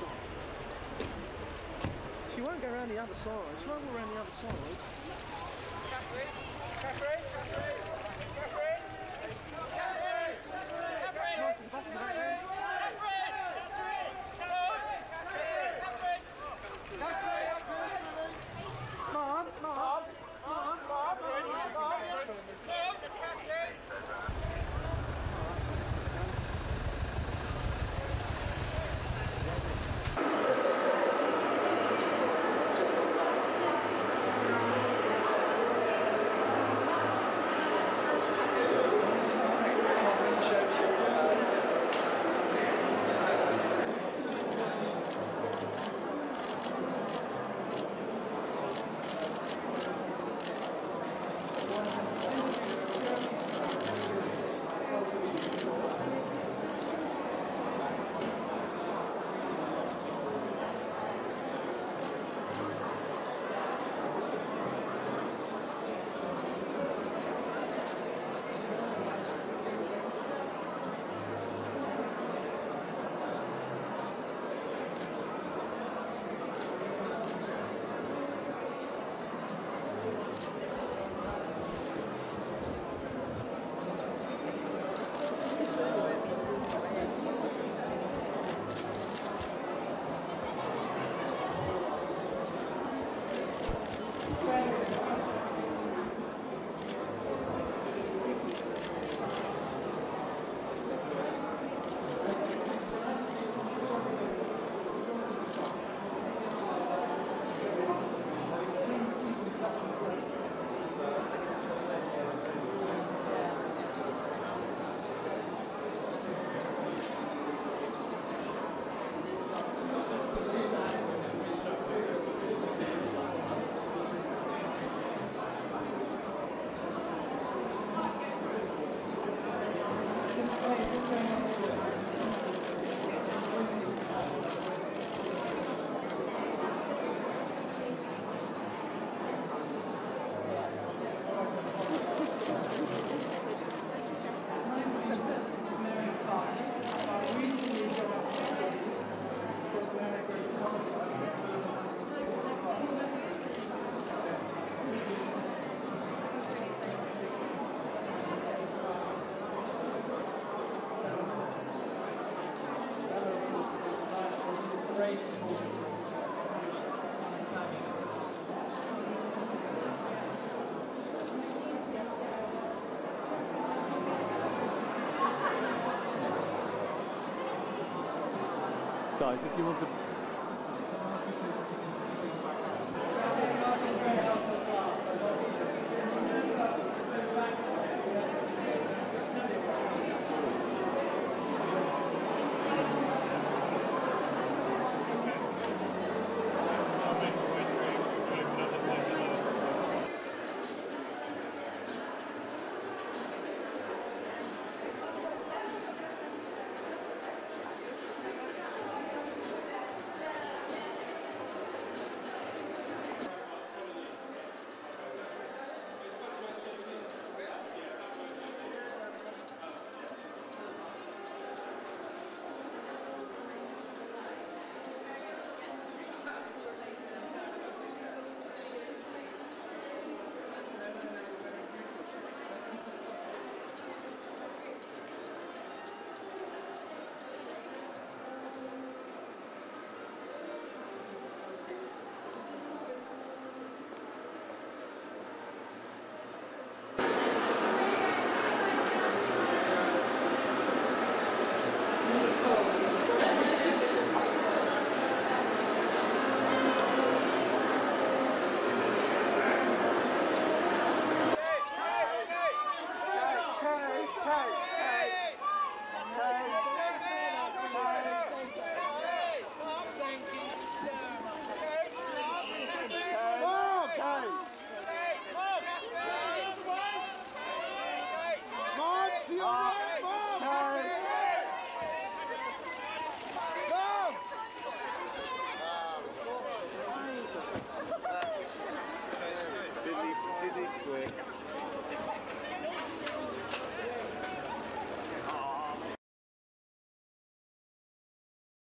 side. She won't go around the other side. She won't go around the other side. Guys, if you want to these quick.